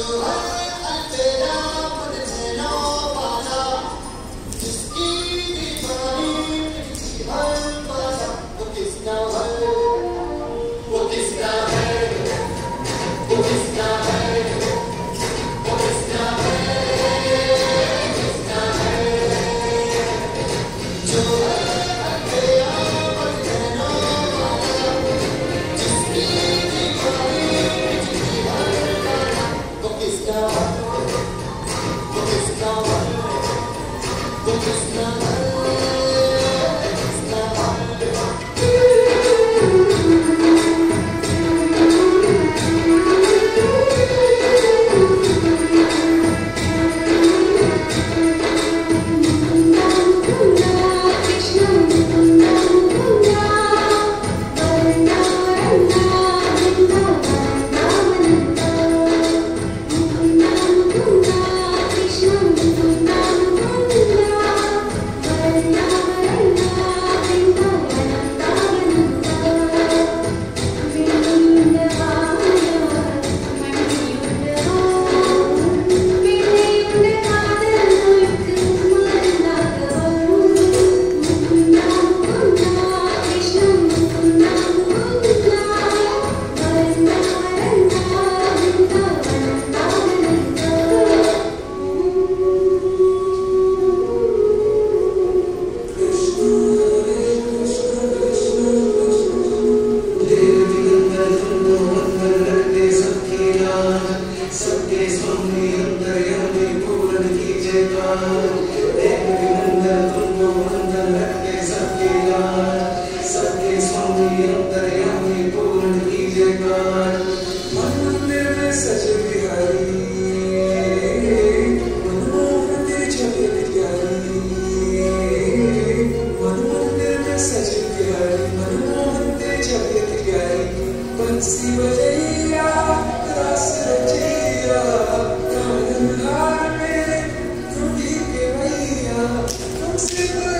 Oh. Let's see what they are, that's the day of Sing